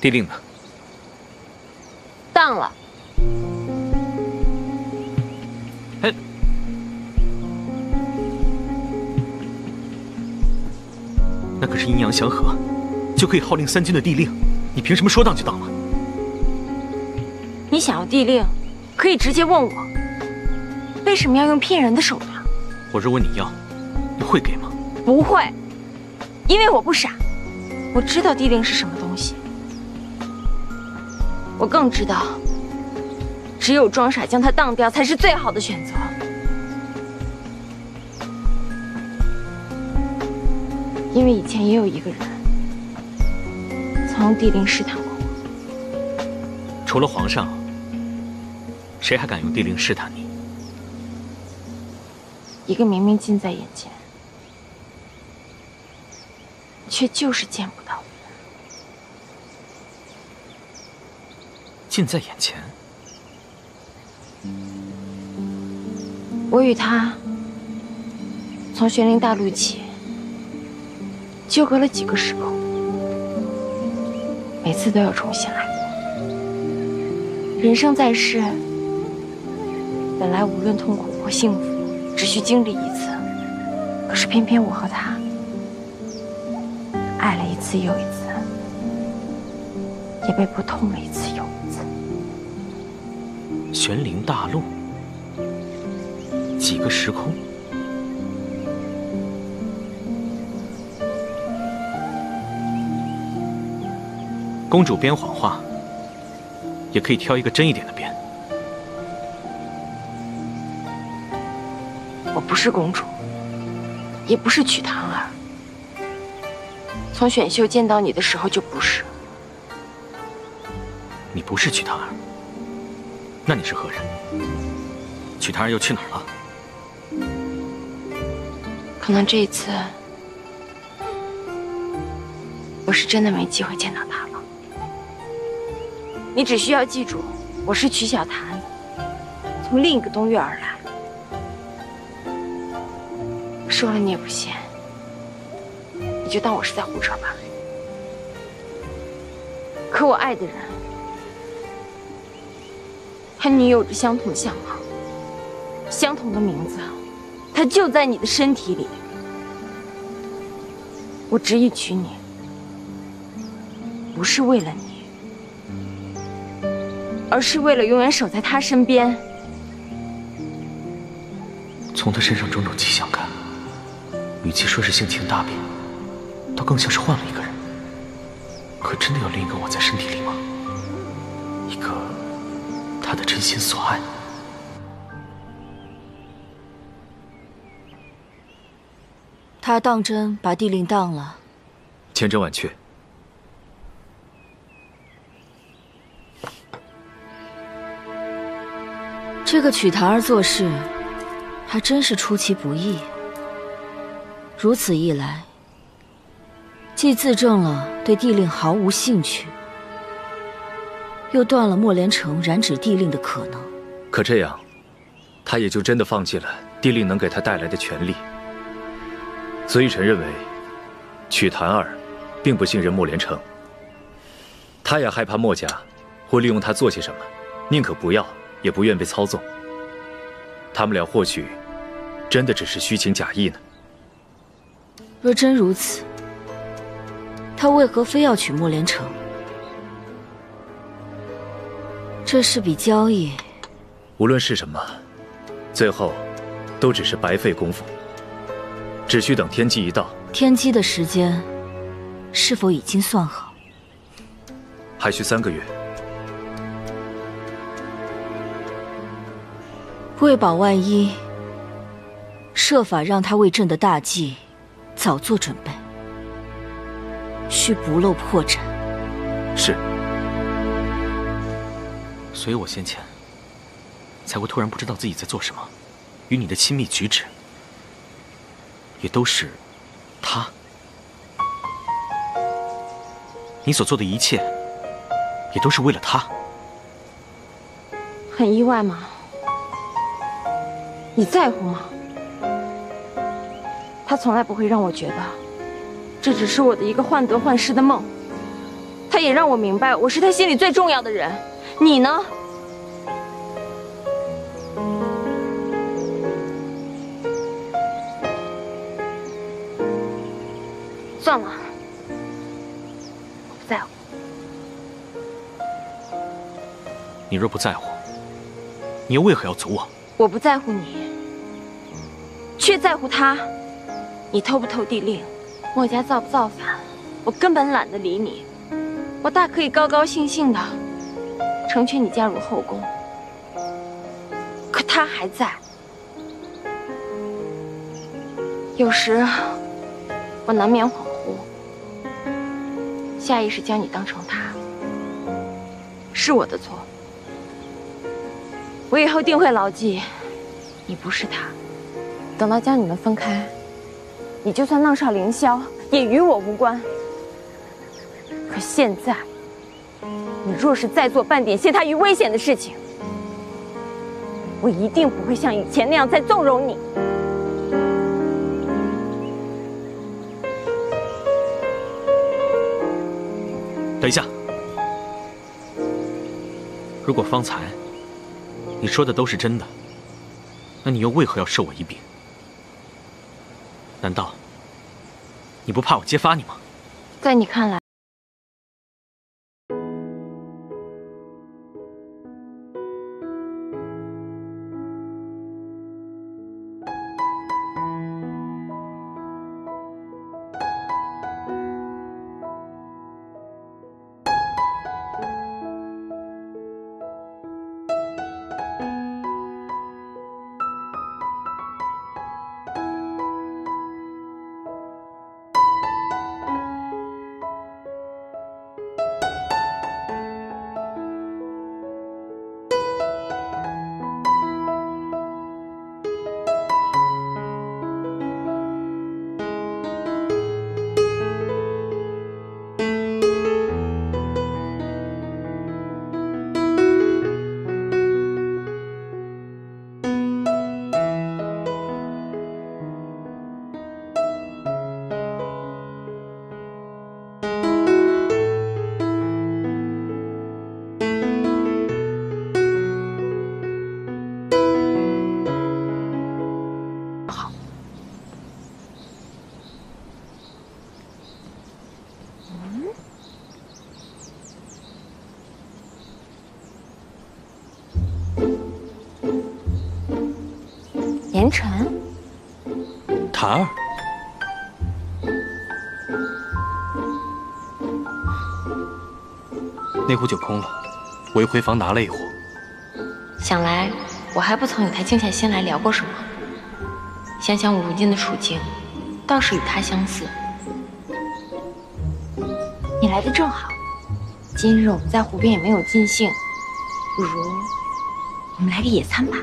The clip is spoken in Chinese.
地令呢？当了。哎，那可是阴阳相合，就可以号令三军的地令，你凭什么说当就当了？你想要地令，可以直接问我，为什么要用骗人的手段？我若问你要，你会给吗？不会，因为我不傻，我知道地令是什么东西。我更知道，只有装傻将他当掉才是最好的选择。因为以前也有一个人曾用地令试探过我。除了皇上，谁还敢用地令试探你？一个明明近在眼前，却就是见不到的人。近在眼前，我与他从玄灵大陆起，纠葛了几个时空，每次都要重新来过。人生在世，本来无论痛苦或幸福，只需经历一次。可是偏偏我和他爱了一次又一次，也被不痛了一次。玄灵大陆，几个时空，公主编谎话，也可以挑一个真一点的编。我不是公主，也不是曲檀儿。从选秀见到你的时候就不是。你不是曲檀儿，那你是何人？曲檀儿又去哪儿了？可能这一次，我是真的没机会见到他了。你只需要记住，我是曲小檀，从另一个东岳而来。说了你也不信，你就当我是在胡扯吧。可我爱的人，和你有着相同的相貌，相同的名字，他就在你的身体里。我执意娶你，不是为了你，而是为了永远守在他身边。从他身上种种迹象看，与其说是性情大变，倒更像是换了一个人。可真的有另一个我在身体里吗？一个他的真心所爱。他当真把帝令当了？千真万确。这个曲檀儿做事，还真是出其不意。如此一来，既自证了对帝令毫无兴趣，又断了莫连城染指帝令的可能。可这样，他也就真的放弃了帝令能给他带来的权利。所以臣认为，曲檀儿并不信任莫连城，他也害怕墨家会利用他做些什么，宁可不要，也不愿被操纵。他们俩或许真的只是虚情假意呢。若真如此，他为何非要娶莫连成？这是笔交易。无论是什么，最后都只是白费功夫。只需等天机一到，天机的时间是否已经算好？还需三个月。为保万一，设法让他为朕的大计早做准备，需不露破绽。是。所以我先前才会突然不知道自己在做什么，与你的亲密举止。也都是他，你所做的一切，也都是为了他。很意外吗？你在乎吗？他从来不会让我觉得，这只是我的一个患得患失的梦。他也让我明白我是他心里最重要的人。你呢？算了，我不在乎。你若不在乎，你又为何要阻我？我不在乎你，却在乎他。你偷不偷地令，墨家造不造反，我根本懒得理你。我大可以高高兴兴的成全你嫁入后宫，可他还在。有时我难免恍惚，下意识将你当成他，是我的错。我以后定会牢记，你不是他。等到将你们分开，你就算浪少凌霄，也与我无关。可现在，你若是再做半点陷他于危险的事情，我一定不会像以前那样再纵容你。等一下，如果方才你说的都是真的，那你又为何要授我一柄？难道你不怕我揭发你吗？在你看来，严晨，檀儿，那壶酒空了，我又回房拿了一壶。想来我还不曾与他静下心来聊过什么。想想我如今的处境，倒是与他相似。你来的正好，今日我们在湖边也没有尽兴，不如我们来个野餐吧。